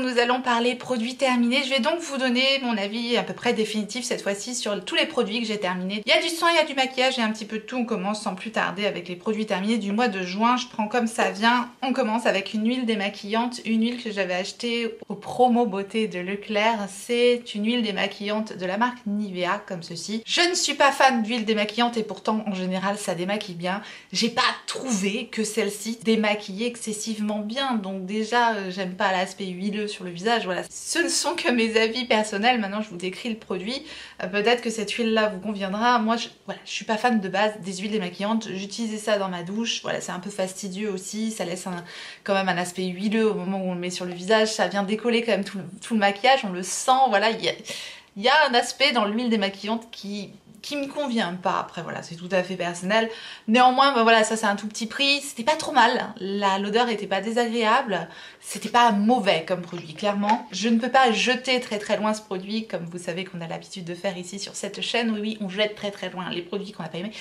nous allons parler produits terminés. Je vais donc vous donner mon avis à peu près définitif cette fois-ci sur tous les produits que j'ai terminés. Il y a du soin, il y a du maquillage et un petit peu de tout. On commence sans plus tarder avec les produits terminés du mois de juin. Je prends comme ça vient. On commence avec une huile démaquillante, une huile que j'avais achetée au promo beauté de Leclerc. C'est une huile démaquillante de la marque Nivea, comme ceci. Je ne suis pas fan d'huile démaquillante et pourtant, en général, ça démaquille bien. J'ai pas trouvé que celle-ci démaquillait excessivement bien. Donc déjà, euh, j'aime pas l'aspect huileux sur le visage. Voilà, ce ne sont que mes avis personnels. Maintenant, je vous décris le produit. Euh, peut-être que cette huile-là vous conviendra. Moi, je, voilà, suis pas fan de base des huiles démaquillantes. J'utilisais ça dans ma douche. Voilà, c'est un peu fastidieux aussi. Ça laisse quand même un aspect huileux au moment où on le met sur le visage. Ça vient décoller quand même tout, le maquillage. On le sent. Voilà, il y a, y a un aspect dans l'huile démaquillante qui qui me convient pas. Après voilà, c'est tout à fait personnel. Néanmoins, bah, voilà, ça c'est un tout petit prix. C'était pas trop mal. L'odeur était pas désagréable. C'était pas mauvais comme produit, clairement. Je ne peux pas jeter très très loin ce produit, comme vous savez qu'on a l'habitude de faire ici sur cette chaîne. Oui, oui, on jette très très loin les produits qu'on n'a pas aimés.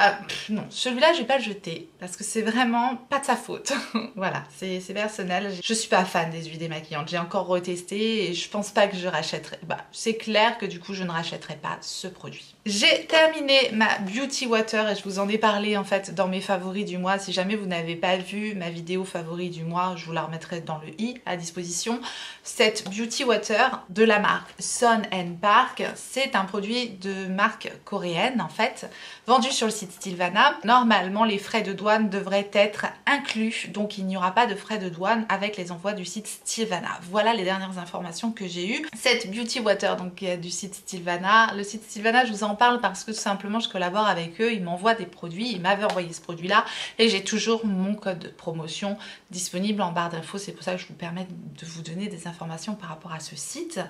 Euh, non, celui-là, je vais pas le jeter parce que c'est vraiment pas de sa faute. voilà, c'est personnel. Je suis pas fan des huiles démaquillantes. J'ai encore retesté et je pense pas que je rachèterai. Bah, c'est clair que du coup, je ne rachèterai pas ce produit. J'ai terminé ma Beauty Water et je vous en ai parlé en fait dans mes favoris du mois. Si jamais vous n'avez pas vu ma vidéo favori du mois, je vous la remettrai dans le i à disposition. Cette Beauty Water de la marque Sun Park, c'est un produit de marque coréenne en fait, vendu sur le site Stilvana. Normalement, les frais de douane devraient être inclus, donc il n'y aura pas de frais de douane avec les envois du site Stilvana. Voilà les dernières informations que j'ai eues. Cette Beauty Water donc du site Stilvana, le site Stilvana, je vous en parle parce que tout simplement je collabore avec eux, ils m'envoient des produits, ils m'avaient envoyé ce produit là et j'ai toujours mon code de promotion disponible en barre d'infos, c'est pour ça que je vous permets de vous donner des informations par rapport à ce site.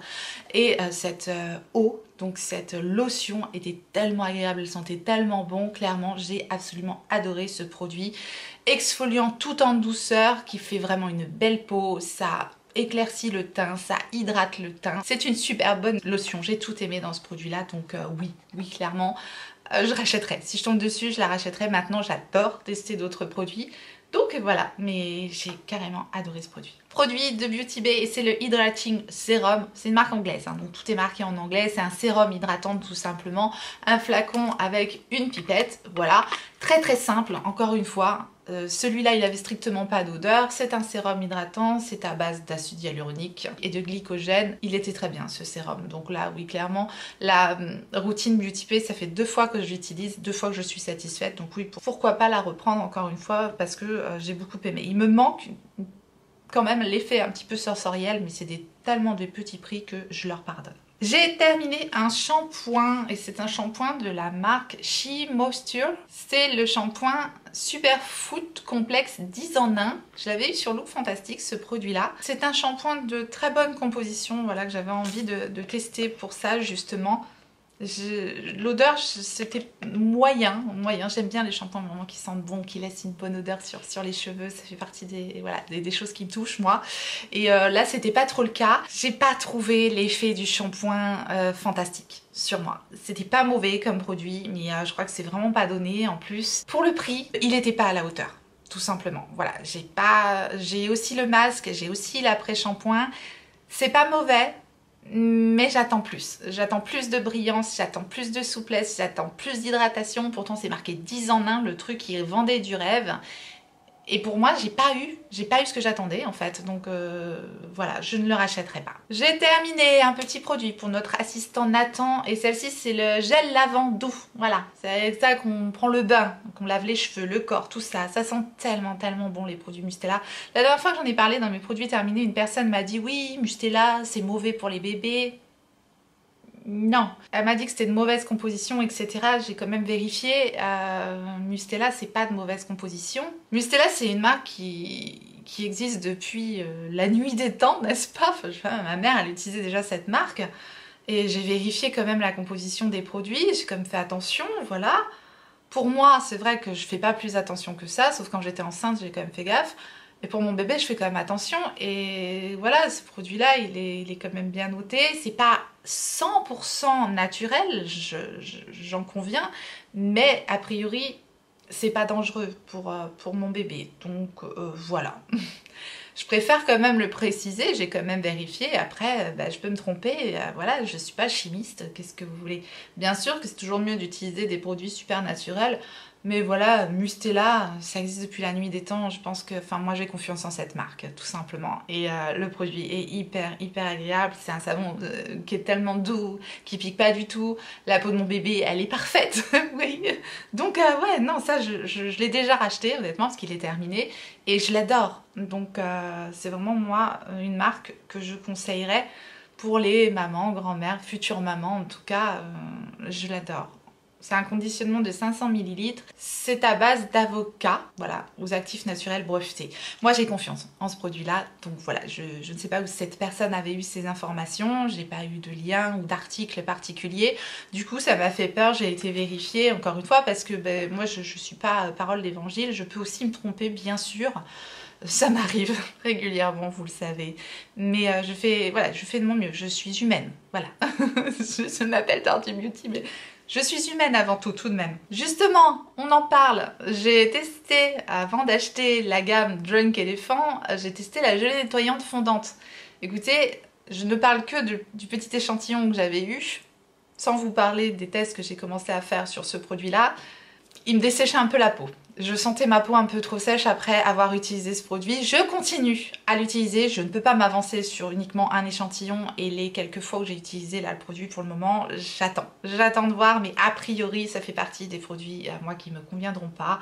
Et euh, cette euh, eau donc cette lotion était tellement agréable, elle sentait tellement bon. Clairement, j'ai absolument adoré ce produit. Exfoliant tout en douceur, qui fait vraiment une belle peau. Ça éclaircit le teint, ça hydrate le teint. C'est une super bonne lotion, j'ai tout aimé dans ce produit-là. Donc euh, oui, oui, clairement, je rachèterai. Si je tombe dessus, je la rachèterai. Maintenant, j'adore tester d'autres produits. Donc voilà, mais j'ai carrément adoré ce produit. Produit de Beauty Bay et c'est le Hydrating Serum. C'est une marque anglaise, hein, donc tout est marqué en anglais. C'est un sérum hydratant tout simplement. Un flacon avec une pipette, voilà. Très très simple, encore une fois. Euh, celui-là, il avait strictement pas d'odeur. C'est un sérum hydratant, c'est à base d'acide hyaluronique et de glycogène. Il était très bien ce sérum. Donc là, oui, clairement, la euh, routine Beauty Pay, ça fait deux fois que je l'utilise, deux fois que je suis satisfaite. Donc oui, pourquoi pas la reprendre encore une fois? Parce que euh, j'ai beaucoup aimé. Il me manque quand même l'effet un petit peu sensoriel, mais c'est tellement de petits prix que je leur pardonne. J'ai terminé un shampoing et c'est un shampoing de la marque She Moisture. C'est le shampoing Super Food Complex 10 en 1. Je l'avais eu sur Look Fantastique ce produit là. C'est un shampoing de très bonne composition voilà, que j'avais envie de, de tester pour ça justement. L'odeur, c'était moyen, moyen. J'aime bien les shampoings vraiment qui sentent bon, qui laissent une bonne odeur sur, sur les cheveux. Ça fait partie des, voilà, des, choses qui me touchent, moi. Et euh, là, c'était pas trop le cas. J'ai pas trouvé l'effet du shampoing euh, fantastique sur moi. C'était pas mauvais comme produit, mais euh, je crois que c'est vraiment pas donné. En plus, pour le prix, il était pas à la hauteur. Tout simplement. Voilà, j'ai pas... J'ai aussi le masque, j'ai aussi l'après-shampoing. C'est pas mauvais, mais j'attends plus. J'attends plus de brillance, j'attends plus de souplesse, j'attends plus d'hydratation. Pourtant, c'est marqué 10 en 1, le truc qui vendait du rêve. Et pour moi, j'ai pas eu, j'ai pas eu ce que j'attendais en fait. Donc euh, voilà, je ne le rachèterai pas. J'ai terminé un petit produit pour notre assistant Nathan. Et celle-ci, c'est le gel lavant doux. Voilà, c'est avec ça qu'on prend le bain, qu'on lave les cheveux, le corps, tout ça. Ça sent tellement, tellement bon les produits Mustela. La dernière fois que j'en ai parlé dans mes produits terminés, une personne m'a dit oui, Mustela, c'est mauvais pour les bébés non. Elle m'a dit que c'était de mauvaise composition, etc. J'ai quand même vérifié. Euh, Mustela, c'est pas de mauvaise composition. Mustela, c'est une marque qui, qui existe depuis euh, la nuit des temps, n'est-ce pas? Ma mère, elle utilisait déjà cette marque. Et j'ai vérifié quand même la composition des produits. J'ai quand même fait attention, voilà. Pour moi, c'est vrai que je fais pas plus attention que ça, sauf quand j'étais enceinte, j'ai quand même fait gaffe. Mais pour mon bébé, je fais quand même attention. Et voilà, ce produit-là, il est, il est, quand même bien noté. C'est pas 100% naturel, j'en conviens. Mais a priori, c'est pas dangereux pour, euh, mon bébé. Donc euh, voilà. je préfère quand même le préciser, j'ai quand même vérifié, après bah, je peux me tromper, voilà, je suis pas chimiste, qu'est-ce que vous voulez? Bien sûr que c'est toujours mieux d'utiliser des produits super naturels, mais voilà, Mustela, ça existe depuis la nuit des temps. Je pense que, enfin, moi j'ai confiance en cette marque, tout simplement. Et euh, le produit est hyper, hyper agréable. C'est un savon euh, qui est tellement doux, qui pique pas du tout. La peau de mon bébé, elle est parfaite, oui. Donc, euh, ouais, non, ça, je, je l'ai déjà racheté, honnêtement, parce qu'il est terminé. Et je l'adore. Donc, c'est vraiment, moi, une marque que je conseillerais pour les mamans, grand-mères, futures mamans, en tout cas, je l'adore. C'est un conditionnement de 500 ml. C'est à base d'avocat, voilà, aux actifs naturels brevetés. Moi, j'ai confiance en ce produit-là. Donc voilà, je, ne sais pas où cette personne avait eu ces informations. J'ai pas eu de lien ou d'article particulier. Du coup, ça m'a fait peur. J'ai été vérifiée encore une fois parce que ben, moi, je, ne suis pas parole d'évangile. Je peux aussi me tromper, bien sûr. Ça m'arrive régulièrement, vous le savez. Mais euh, je fais voilà, je fais de mon mieux. Je suis humaine. Voilà. je, m'appelle Torty Beauty, mais je suis humaine avant tout, tout de même. Justement, on en parle. J'ai testé, avant d'acheter la gamme Drunk Elephant, j'ai testé la gelée nettoyante fondante. Écoutez, je ne parle que du petit échantillon que j'avais eu, sans vous parler des tests que j'ai commencé à faire sur ce produit-là. Il me desséchait un peu la peau je sentais ma peau un peu trop sèche après avoir utilisé ce produit. Je continue à l'utiliser. Je ne peux pas m'avancer sur uniquement un échantillon et les quelques fois où j'ai utilisé là le produit pour le moment, j'attends. J'attends de voir, mais a priori, ça fait partie des produits à moi qui me conviendront pas.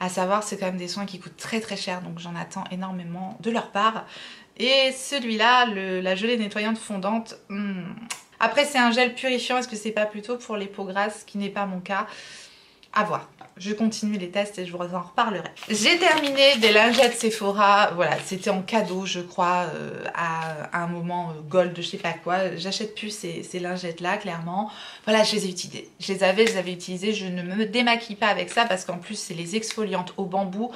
À savoir, c'est quand même des soins qui coûtent très très cher, donc j'en attends énormément de leur part. Et celui-là, la gelée nettoyante fondante, hmm. après c'est un gel purifiant, est-ce que c'est pas plutôt pour les peaux grasses, qui n'est pas mon cas? À voir je continue les tests et je vous en reparlerai. J'ai terminé des lingettes Sephora, voilà, c'était en cadeau je crois euh, à, un moment euh, gold, je sais pas quoi. J'achète plus ces, lingettes là clairement. Voilà, je les ai utilisées. Je les avais, je les avais utilisées, je ne me démaquille pas avec ça parce qu'en plus c'est les exfoliantes au bambou.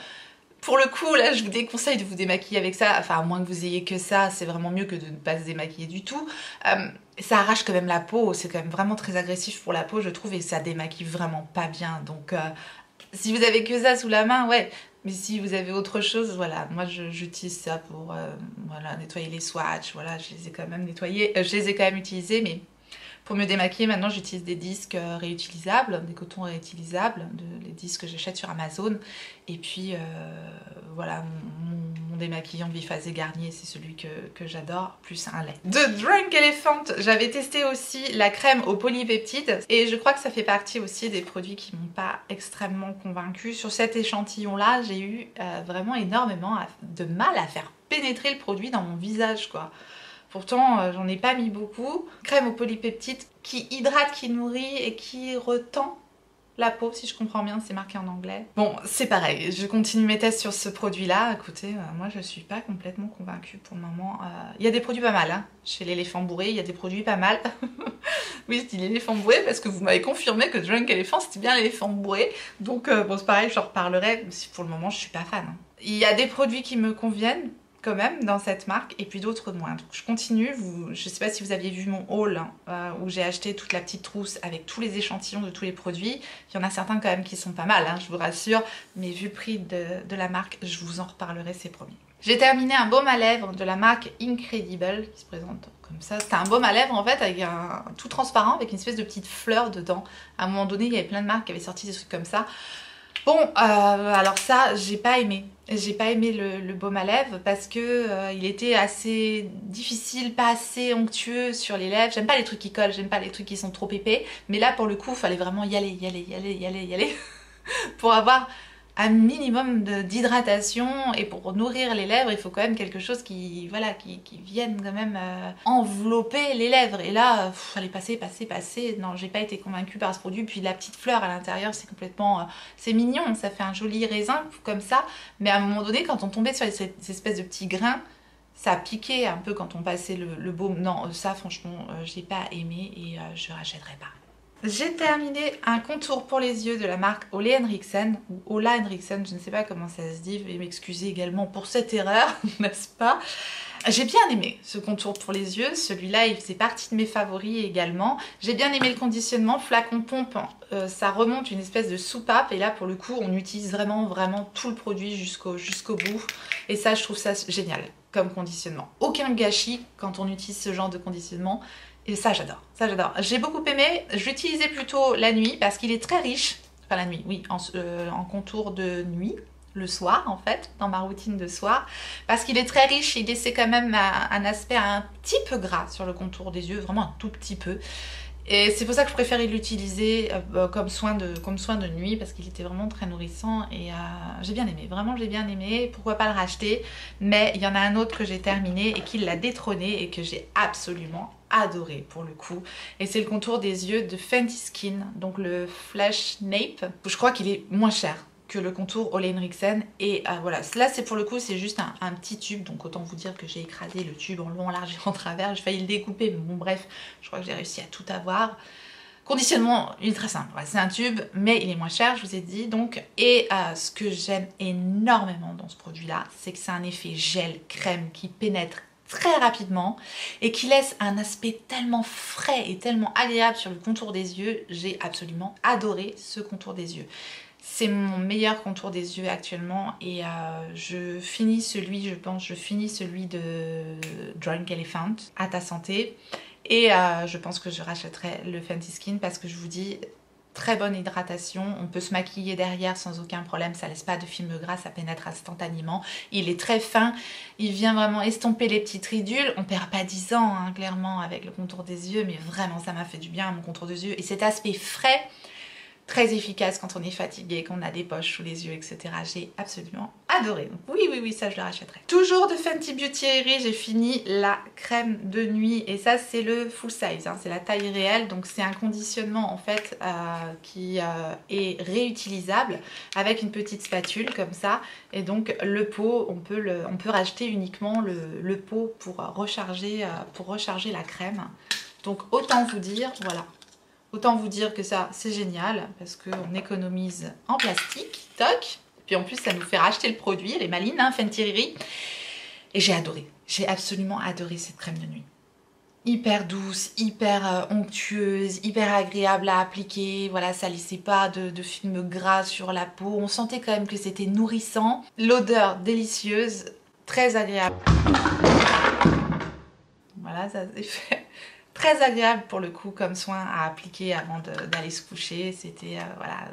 Pour le coup, là, je vous déconseille de vous démaquiller avec ça. Enfin, à moins que vous ayez que ça, c'est vraiment mieux que de ne pas se démaquiller du tout. Euh, ça arrache quand même la peau, c'est quand même vraiment très agressif pour la peau, je trouve, et ça démaquille vraiment pas bien. Donc, euh, si vous avez que ça sous la main, ouais. Mais si vous avez autre chose, voilà, moi j'utilise ça pour euh, nettoyer les swatchs, voilà, je les ai quand même nettoyés, je les ai quand même utilisés, mais pour me démaquiller, maintenant j'utilise des disques euh, réutilisables, des cotons réutilisables, de, les disques que j'achète sur Amazon. Et puis euh, voilà, mon, démaquillant biphasé Garnier, c'est celui que, j'adore, plus un lait. De Drunk Elephant, j'avais testé aussi la crème aux polypeptides. Et je crois que ça fait partie aussi des produits qui m'ont pas extrêmement convaincue. Sur cet échantillon-là, j'ai eu euh, vraiment énormément de mal à faire pénétrer le produit dans mon visage, quoi. Pourtant, euh, j'en ai pas mis beaucoup. Crème aux polypeptides qui hydrate, qui nourrit et qui retend la peau, si je comprends bien, c'est marqué en anglais. Bon, c'est pareil, je continue mes tests sur ce produit-là. Écoutez, euh, moi je suis pas complètement convaincue pour le moment. Euh, il y a des produits pas mal, hein. chez l'éléphant bourré, il y a des produits pas mal. oui, je dis l'éléphant bourré parce que vous m'avez confirmé que Drunk Elephant c'était bien l'éléphant bourré. Donc bon, c'est pareil, je reparlerai, si pour le moment je suis pas fan. Hein. Il y a des produits qui me conviennent, quand même dans cette marque et puis d'autres moins. Je continue, vous, je sais pas si vous aviez vu mon haul hein, euh, où j'ai acheté toute la petite trousse avec tous les échantillons de tous les produits. Il y en a certains quand même qui sont pas mal, hein, je vous rassure, mais vu le prix de, la marque, je vous en reparlerai, c'est promis. J'ai terminé un baume à lèvres de la marque Incredible qui se présente comme ça. C'était un baume à lèvres en fait avec un tout transparent avec une espèce de petite fleur dedans. À un moment donné, il y avait plein de marques qui avaient sorti des trucs comme ça. Bon, euh, alors ça, j'ai pas aimé. J'ai pas aimé le, baume à lèvres parce que euh, il était assez difficile, pas assez onctueux sur les lèvres. J'aime pas les trucs qui collent, j'aime pas les trucs qui sont trop épais. Mais là, pour le coup, fallait vraiment y aller, y aller, y aller, y aller, y aller pour avoir un minimum d'hydratation. Et pour nourrir les lèvres il faut quand même quelque chose qui voilà qui, vienne quand même euh, envelopper les lèvres. Et là il fallait passer passer passer. Non j'ai pas été convaincue par ce produit. Puis la petite fleur à l'intérieur c'est complètement euh, c'est mignon. Ça fait un joli raisin comme ça. Mais à un moment donné quand on tombait sur ces, espèces de petits grains ça piquait un peu quand on passait le, baume. Non ça franchement euh, j'ai pas aimé et je rachèterai pas j'ai terminé un contour pour les yeux de la marque Ole Henriksen ou Ola Henriksen, je ne sais pas comment ça se dit, veuillez m'excuser également pour cette erreur, n'est-ce pas? J'ai bien aimé ce contour pour les yeux. Celui-là, il faisait partie de mes favoris également. J'ai bien aimé le conditionnement. Flacon pompe, euh, ça remonte une espèce de soupape. Et là, pour le coup, on utilise vraiment, vraiment tout le produit jusqu'au jusqu'au bout. Et ça, je trouve ça génial comme conditionnement. Aucun gâchis quand on utilise ce genre de conditionnement. Et ça, j'adore. Ça, j'adore. J'ai beaucoup aimé. Je l'utilisais plutôt la nuit parce qu'il est très riche. Enfin, la nuit, oui, en, euh, en contour de nuit le soir en fait, dans ma routine de soir, parce qu'il est très riche, il laissait quand même un, aspect un petit peu gras sur le contour des yeux, vraiment un tout petit peu. Et c'est pour ça que je préférais l'utiliser euh, bah, comme, soin de, nuit parce qu'il était vraiment très nourrissant et euh, j'ai bien aimé, vraiment j'ai bien aimé, pourquoi pas le racheter? Mais il y en a un autre que j'ai terminé et qui l'a détrôné et que j'ai absolument adoré pour le coup. Et c'est le contour des yeux de Fenty Skin donc le Flash Nape. Je crois qu'il est moins cher le contour Ole Henriksen. Et euh, voilà. Là c'est pour le coup c'est juste un, petit tube. Donc autant vous dire que j'ai écrasé le tube en long en large et en travers. J'ai failli le découper mais bon bref je crois que j'ai réussi à tout avoir. Conditionnement ultra simple. C'est un tube mais il est moins cher je vous ai dit. Donc et euh, ce que j'aime énormément dans ce produit là c'est que c'est un effet gel crème qui pénètre très rapidement et qui laisse un aspect tellement frais et tellement agréable sur le contour des yeux. J'ai absolument adoré ce contour des yeux. C'est mon meilleur contour des yeux actuellement et euh, je finis celui, je pense, je finis celui de Drunk Elephant, à ta santé. Et euh, je pense que je rachèterai le Fenty Skin parce que je vous dis, très bonne hydratation, on peut se maquiller derrière sans aucun problème, ça laisse pas de film gras, ça pénètre instantanément. Il est très fin, il vient vraiment estomper les petites ridules, on perd pas 10 ans hein, clairement avec le contour des yeux, mais vraiment ça m'a fait du bien mon contour des yeux. Et cet aspect frais, très efficace quand on est fatigué, qu'on a des poches sous les yeux, etc. J'ai absolument adoré. Donc oui, oui, oui, ça je le rachèterai. Toujours de Fenty Beauty Airy, j'ai fini la crème de nuit et ça c'est le full size, hein. c'est la taille réelle. Donc c'est un conditionnement en fait euh, qui euh, est réutilisable avec une petite spatule comme ça. Et donc le pot, on peut, le, on peut racheter uniquement le, pot pour recharger, euh, pour recharger la crème. Donc autant vous dire, voilà, Autant vous dire que ça, c'est génial parce qu'on économise en plastique, toc. Puis en plus, ça nous fait racheter le produit. Elle est maline, hein, Fenty Riri. Et j'ai adoré. J'ai absolument adoré cette crème de nuit. Hyper douce, hyper euh, onctueuse, hyper agréable à appliquer. Voilà, ça laissait pas de, de film gras sur la peau. On sentait quand même que c'était nourrissant. L'odeur délicieuse, très agréable. Voilà, ça s'est fait très agréable pour le coup comme soin à appliquer avant d'aller se coucher. C'était euh, voilà,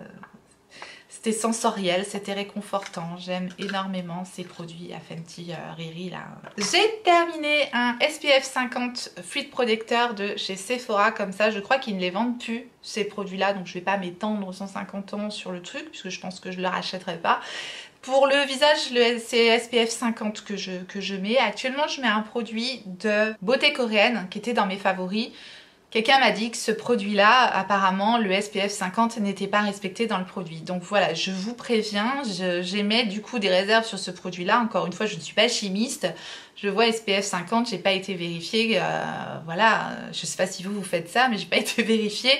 c'était sensoriel, c'était réconfortant. J'aime énormément ces produits à Fenty euh, Riri là. J'ai terminé un SPF 50 Fluid Protecteur de chez Sephora comme ça. Je crois qu'ils ne les vendent plus ces produits là donc je vais pas m'étendre 150 ans sur le truc puisque je pense que je ne le rachèterai pas. Pour le visage, c'est SPF 50 que je, mets. Actuellement, je mets un produit de beauté coréenne qui était dans mes favoris. Quelqu'un m'a dit que ce produit-là, apparemment, le SPF 50 n'était pas respecté dans le produit. Donc voilà, je vous préviens, j'émets du coup des réserves sur ce produit-là. Encore une fois, je ne suis pas chimiste. Je vois SPF 50, j'ai pas été vérifié. Euh, voilà, je sais pas si vous vous faites ça, mais j'ai pas été vérifié.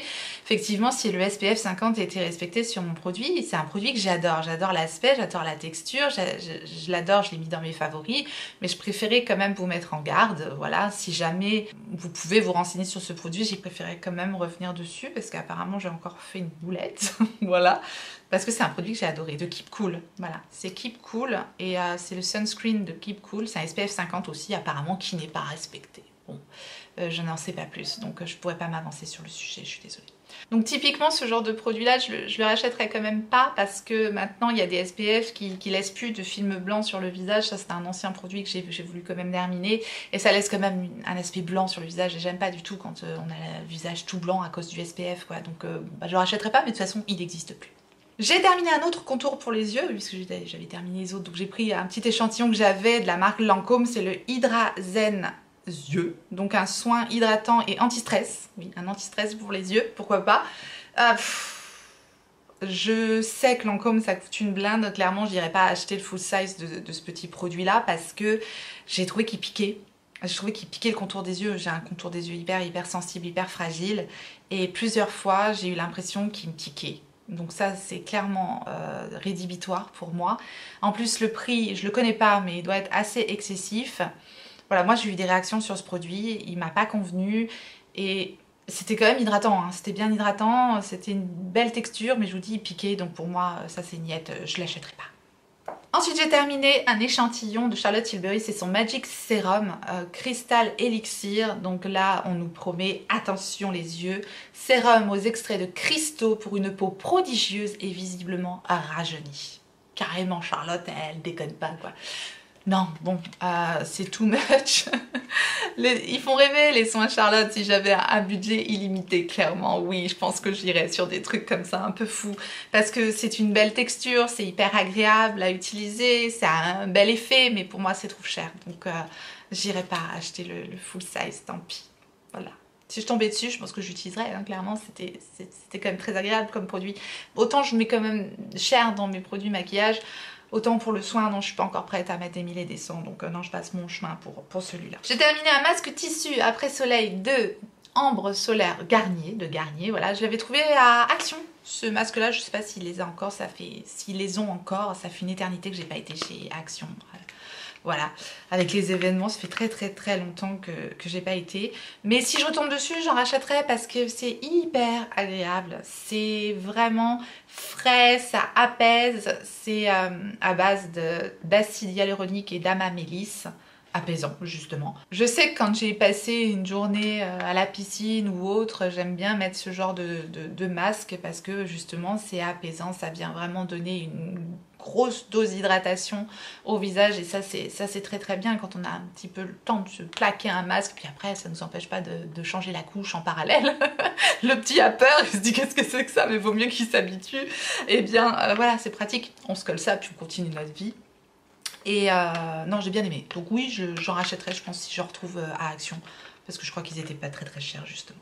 Effectivement, si le SPF 50 a été respecté sur mon produit, c'est un produit que j'adore. J'adore l'aspect, j'adore la texture, je, l'adore, je l'ai mis dans mes favoris, mais je préférais quand même vous mettre en garde. Voilà, si jamais vous pouvez vous renseigner sur ce produit, j'ai préféré quand même revenir dessus parce qu'apparemment j'ai encore fait une boulette. voilà, parce que c'est un produit que j'ai adoré, de Keep Cool. Voilà, c'est Keep Cool et euh, c'est le sunscreen de Keep Cool. C'est un SPF 50 aussi apparemment qui n'est pas respecté. Bon, euh, je n'en sais pas plus, donc euh, je pourrais pas m'avancer sur le sujet, je suis désolée. Donc typiquement ce genre de produit là je, le rachèterai quand même pas parce que maintenant il y a des SPF qui, laissent plus de film blanc sur le visage, ça c'est un ancien produit que j'ai voulu quand même terminer et ça laisse quand même un aspect blanc sur le visage et j'aime pas du tout quand on a le visage tout blanc à cause du SPF quoi donc bah, je le rachèterai pas mais de toute façon il n'existe plus. J'ai terminé un autre contour pour les yeux, puisque j'avais terminé les autres, donc j'ai pris un petit échantillon que j'avais de la marque Lancôme, c'est le Hydra Zen yeux, donc un soin hydratant et anti-stress, oui, un anti-stress pour les yeux, pourquoi pas. Euh, je sais que Lancôme ça coûte une blinde, clairement je n'irais pas acheter le full size de, de ce petit produit là parce que j'ai trouvé qu'il piquait. Je trouvais qu'il piquait le contour des yeux, j'ai un contour des yeux hyper hyper sensible, hyper fragile et plusieurs fois j'ai eu l'impression qu'il me piquait. Donc ça, c'est clairement euh, rédhibitoire pour moi. En plus, le prix, je le connais pas, mais il doit être assez excessif. Voilà, moi j'ai eu des réactions sur ce produit, il m'a pas convenu et c'était quand même hydratant, hein. c'était bien hydratant, c'était une belle texture, mais je vous dis, il piquait, donc pour moi, ça c'est niette, je l'achèterai pas. Ensuite, j'ai terminé un échantillon de Charlotte Tilbury, c'est son Magic Serum euh, Crystal Elixir. Donc là, on nous promet, attention les yeux, sérum aux extraits de cristaux pour une peau prodigieuse et visiblement rajeunie. Carrément, Charlotte, elle déconne pas quoi. Non, bon, euh, c'est too much. ils font rêver les soins Charlotte si j'avais un budget illimité, clairement. Oui, je pense que j'irais sur des trucs comme ça, un peu fou. Parce que c'est une belle texture, c'est hyper agréable à utiliser, ça a un bel effet, mais pour moi c'est trop cher. Donc euh, j'irai pas acheter le, full size, tant pis. Voilà. Si je tombais dessus, je pense que j'utiliserais, hein, clairement, c'était quand même très agréable comme produit. Autant je mets quand même cher dans mes produits maquillage, Autant pour le soin, non, je suis pas encore prête à mettre des mille et des donc euh, non, je passe mon chemin pour, pour celui-là. J'ai terminé un masque tissu après soleil de Ambre Solaire Garnier, de Garnier, voilà, je l'avais trouvé à Action. Ce masque-là, je sais pas s'il les a encore, ça fait, s'ils les ont encore, ça fait une éternité que j'ai pas été chez Action. Voilà, avec les événements, ça fait très très très longtemps que, que j'ai pas été. Mais si je retombe dessus, j'en rachèterai parce que c'est hyper agréable. C'est vraiment frais, ça apaise. C'est euh, à base d'acide hyaluronique et d'amamélis apaisant justement. Je sais que quand j'ai passé une journée euh, à la piscine ou autre, j'aime bien mettre ce genre de, de masque parce que justement c'est apaisant, ça vient vraiment donner une grosse dose d'hydratation au visage et ça c'est ça c'est très très bien quand on a un petit peu le temps de se plaquer un masque. Puis après ça ne nous empêche pas de, changer la couche en parallèle. Le petit a peur il se dit qu'est-ce que c'est que ça? Mais vaut mieux qu'il s'habitue. Et eh bien euh, voilà c'est pratique. On se colle ça puis on continue notre vie. Et euh, non j'ai bien aimé. Donc oui j'en rachèterai je pense si je retrouve euh, à Action. Parce que je crois qu'ils étaient pas très très chers justement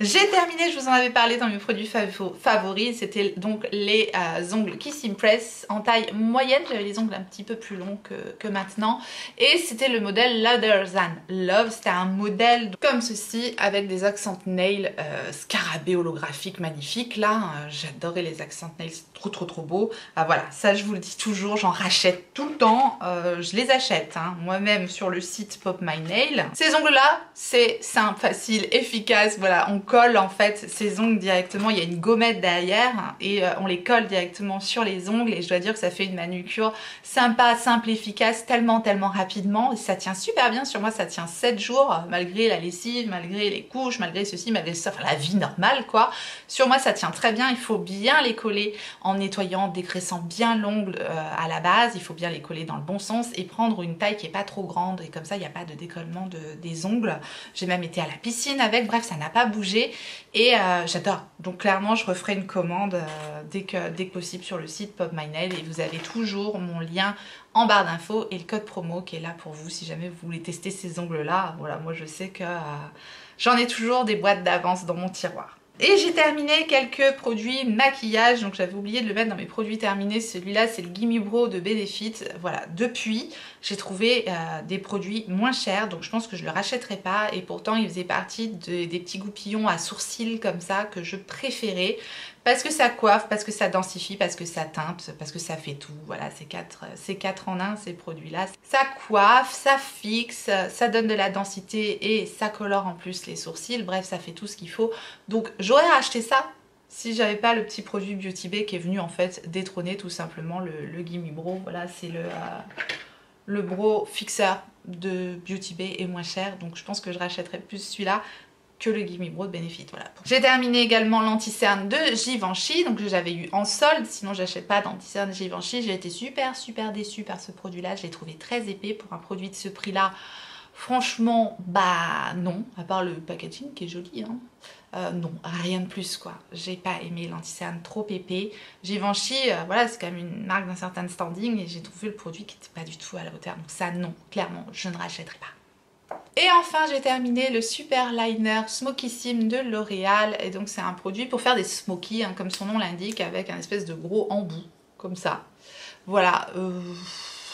j'ai terminé, je vous en avais parlé dans mes produits favoris, c'était donc les euh, ongles Kiss Impress en taille moyenne, j'avais les ongles un petit peu plus longs que, maintenant. Et c'était le modèle Louder Than Love, c'était un modèle comme ceci avec des accents nails euh, scarabées holographiques magnifiques là, euh, j'adorais les accents nails, trop trop trop beau. Ah, voilà, ça je vous le dis toujours, j'en rachète tout le temps, je les achète hein, moi-même sur le site Pop My Nail. Ces ongles là, c'est simple, facile, efficace, voilà, on colle en fait ces ongles directement, il y a une gommette derrière et euh, on les colle directement sur les ongles. Et je dois dire que ça fait une manucure sympa, simple, efficace, tellement tellement rapidement. Et ça tient super bien sur moi, ça tient 7 jours malgré la lessive, malgré les couches, malgré ceci, malgré ça, enfin la vie normale quoi. Sur moi ça tient très bien, il faut bien les coller en nettoyant, dégraissant bien l'ongle euh, à la base, il faut bien les coller dans le bon sens et prendre une taille qui est pas trop grande et comme ça il n'y a pas de décollement de, des ongles. J'ai même été à la piscine avec, bref ça n'a pas bougé et euh, j'adore. Donc clairement je referai une commande euh, dès, que, possible sur le site Pop et vous avez toujours mon lien en barre d'infos et le code promo qui est là pour vous si jamais vous voulez tester ces ongles là. Voilà moi je sais que j'en ai toujours des boîtes d'avance dans mon tiroir. Et j'ai terminé quelques produits maquillage, donc j'avais oublié de le mettre dans mes produits terminés, celui-là c'est le Gimme Bro de Benefit. Voilà, depuis j'ai trouvé euh, des produits moins chers, donc je pense que je le rachèterai pas. Et pourtant il faisait partie des petits goupillons à sourcils comme ça que je préférais parce que ça coiffe, parce que ça densifie, parce que ça teinte, parce que ça fait tout. Voilà, ces quatre, ces quatre en un, ces produits-là. Ça coiffe, ça fixe, ça donne de la densité et ça colore en plus les sourcils. Bref, ça fait tout ce qu'il faut. Donc j'aurais acheté ça si j'avais pas le petit produit Beauty Bay qui est venu en fait détrôner tout simplement le, Gimme Bro. Voilà, c'est le, euh, le bro fixeur de Beauty Bay est moins cher. Donc je pense que je rachèterais plus celui-là que le Gimme Bro de Benefit. Voilà. J'ai terminé également l'anti-cerne de Givenchy, donc j'avais eu en solde, sinon j'achète pas d'anti-cerne Givenchy. J'ai été super super déçue par ce produit-là, je l'ai trouvé très épais pour un produit de ce prix-là. Franchement, bah non, à part le packaging qui est joli, hein. Euh, non, rien de plus quoi. J'ai pas aimé l'anti-cerne trop épais. Givenchy, euh, voilà, c'est quand même une marque d'un certain standing et j'ai trouvé le produit qui n'était pas du tout à la hauteur. Donc ça, non, clairement, je ne rachèterai pas. Et enfin j'ai terminé le Super Liner Sim de L'Oréal et donc c'est un produit pour faire des smokies hein, comme son nom l'indique avec un espèce de gros embout comme ça. Voilà, euh,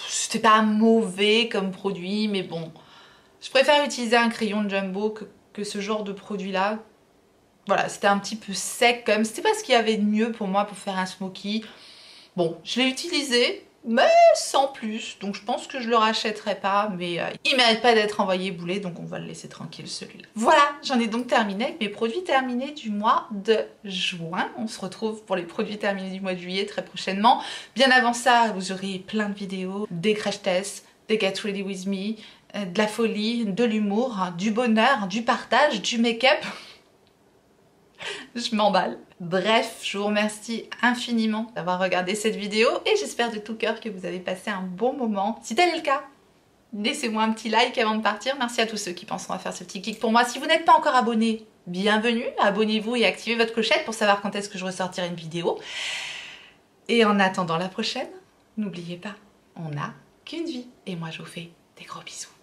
c'était pas mauvais comme produit mais bon, je préfère utiliser un crayon de jumbo que, que ce genre de produit là. Voilà, c'était un petit peu sec quand même, c'était pas ce qu'il y avait de mieux pour moi pour faire un smoky. Bon, je l'ai utilisé, mais sans plus. Donc je pense que je le rachèterai pas, mais euh, il mérite pas d'être envoyé boulet, donc on va le laisser tranquille celui-là. Voilà, j'en ai donc terminé mes produits terminés du mois de juin. On se retrouve pour les produits terminés du mois de juillet très prochainement. Bien avant ça, vous aurez plein de vidéos, des crash tests, des Get Ready With Me, euh, de la folie, de l'humour, du bonheur, du partage, du make-up. je m'emballe. Bref, je vous remercie infiniment d'avoir regardé cette vidéo et j'espère de tout cœur que vous avez passé un bon moment. Si tel est le cas, laissez-moi un petit like avant de partir. Merci à tous ceux qui penseront à faire ce petit clic pour moi. Si vous n'êtes pas encore abonné, bienvenue. Abonnez-vous et activez votre clochette pour savoir quand est-ce que je ressortirai une vidéo. Et en attendant la prochaine, n'oubliez pas, on n'a qu'une vie. Et moi, je vous fais des gros bisous.